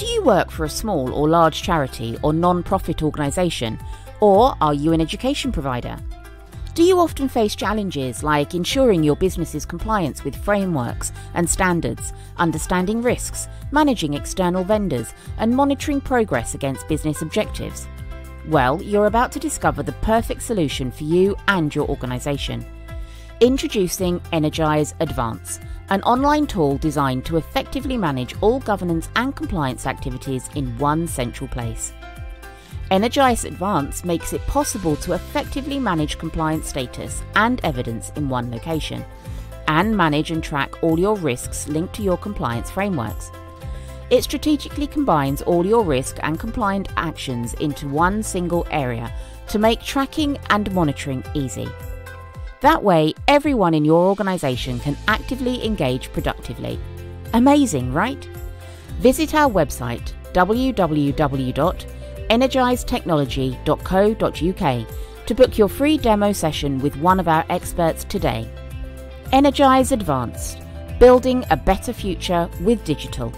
Do you work for a small or large charity or non profit organisation, or are you an education provider? Do you often face challenges like ensuring your business's compliance with frameworks and standards, understanding risks, managing external vendors, and monitoring progress against business objectives? Well, you're about to discover the perfect solution for you and your organisation. Introducing Energise Advance, an online tool designed to effectively manage all governance and compliance activities in one central place. Energise Advance makes it possible to effectively manage compliance status and evidence in one location, and manage and track all your risks linked to your compliance frameworks. It strategically combines all your risk and compliant actions into one single area to make tracking and monitoring easy. That way, everyone in your organisation can actively engage productively. Amazing, right? Visit our website www.energisetechnology.co.uk to book your free demo session with one of our experts today. Energise Advanced, building a better future with digital.